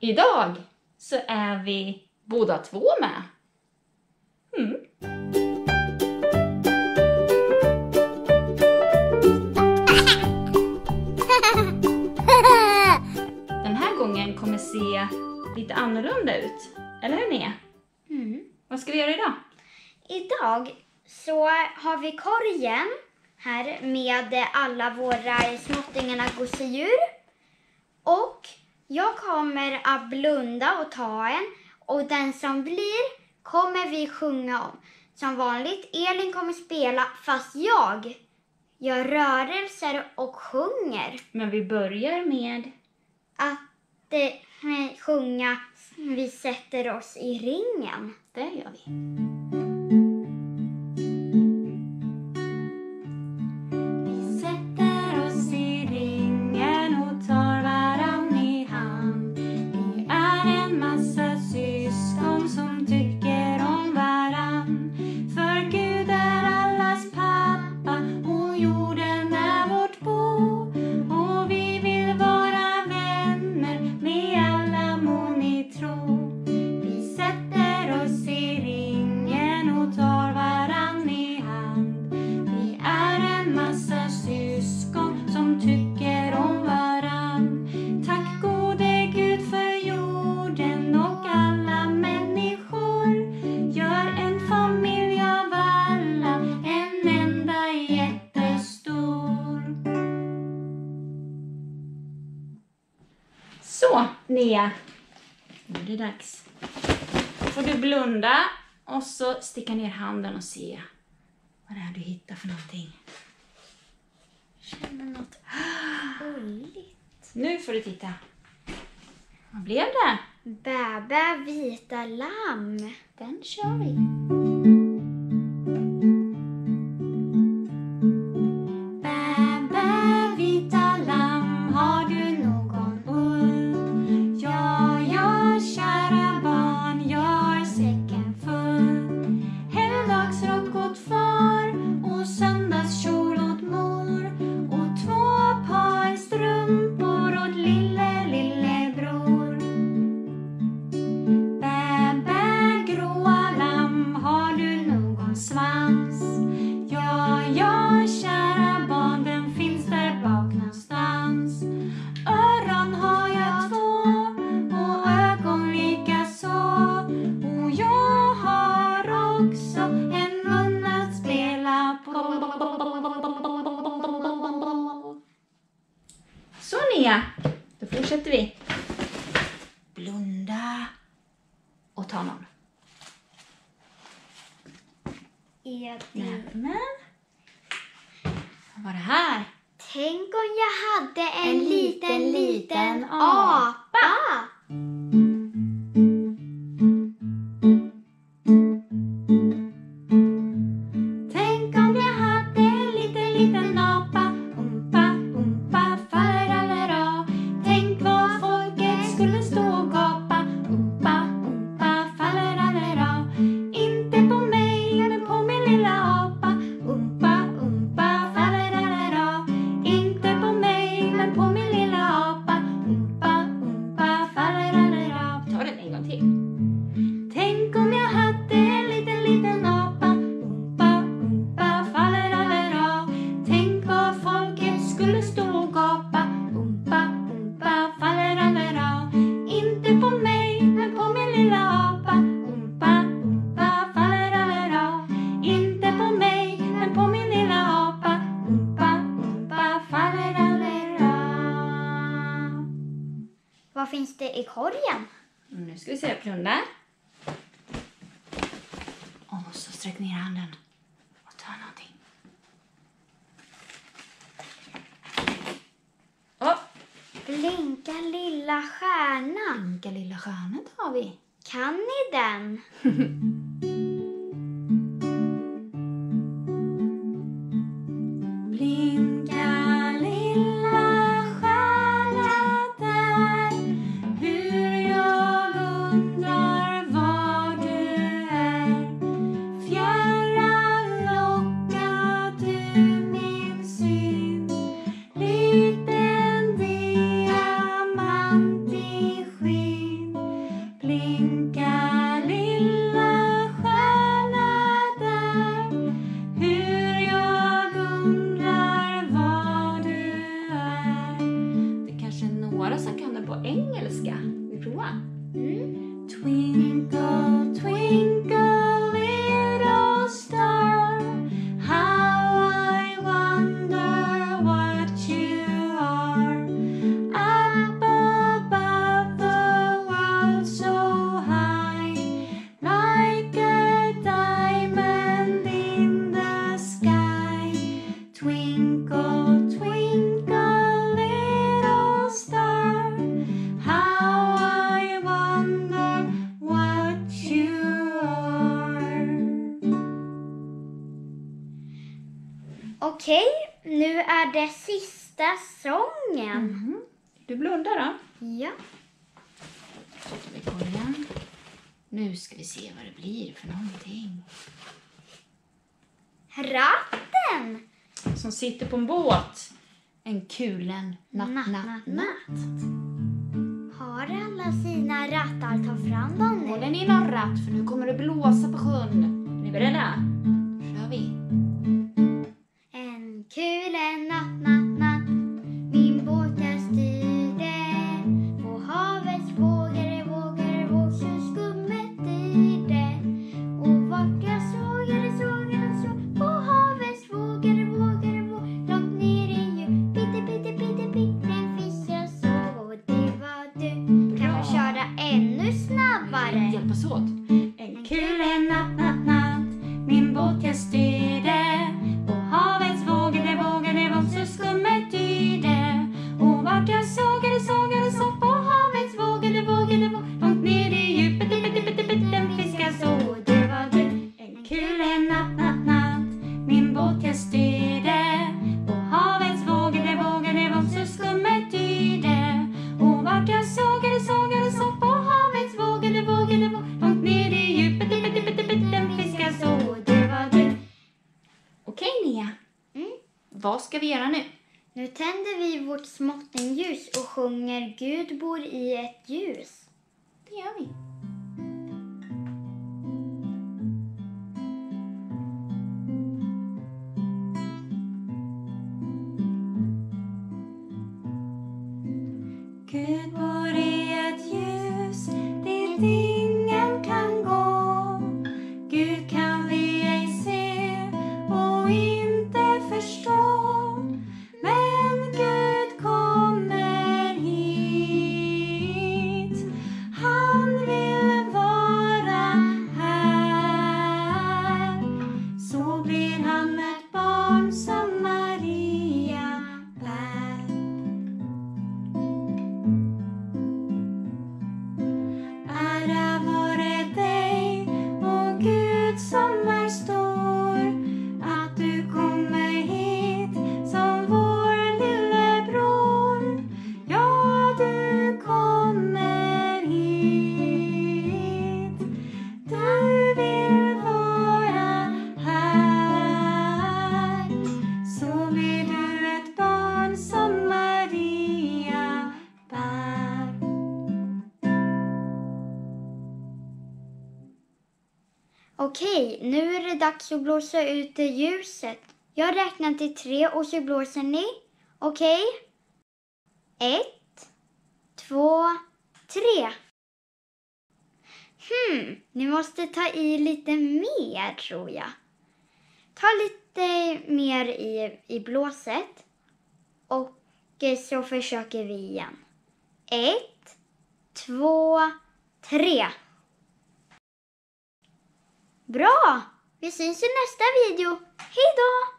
Idag så är vi båda två med. Mm. Den här gången kommer se lite annorlunda ut. Eller hur Nia? Mm. Vad ska vi göra idag? Idag så har vi korgen här med alla våra småttingarna gosedjur. Och jag kommer att blunda och ta en och den som blir kommer vi sjunga om. Som vanligt, Elin kommer spela fast jag gör rörelser och sjunger. Men vi börjar med... Att eh, sjunga Vi sätter oss i ringen. Det gör vi. Som tycker om varann. Tack gode Gud för jorden och alla människor. Gör en familj av alla, en enda jättestor. Så, Nia. Nu är det dags. får du blunda och så sticka ner handen och se vad det är du hittar för någonting. Känner något ulligt. Nu får du titta. Vad blev det? Bäbä vita lamm. Den kör vi. Nia, då fortsätter vi. Blunda och ta någon. Nämen. Vad var det här? Tänk om jag hade en, En liten, liten, liten liten apa. Finns det i korgen? Och Nu ska vi se, blunda. Och så sträck ner handen och ta någonting. Åh, Blinka lilla stjärna. Blinka lilla stjärna tar vi. Kan ni den? twinkle Okej, nu är det sista sången. Mm. Du blundar då. Ja. Vi. Nu ska vi se vad det blir för någonting. Ratten! Som sitter på en båt. En kulen natt, natt, natt, natt. Har alla sina rattar? Ta fram dem nu. Håller ni i någon ratt för nu kommer det blåsa på sjön. Är ni beredda? פסוט. Vad ska vi göra nu? Nu tänder vi vårt småttingljus och sjunger Gud bor i ett ljus. Det gör vi. Okej, nu är det dags att blåsa ut ljuset. Jag räknar till tre och så blåser ni. Okej? Ett, två, tre. Hmm, ni måste ta i lite mer tror jag. Ta lite mer i, i blåset. Och så försöker vi igen. Ett, två, tre. Bra! Vi syns i nästa video. Hejdå!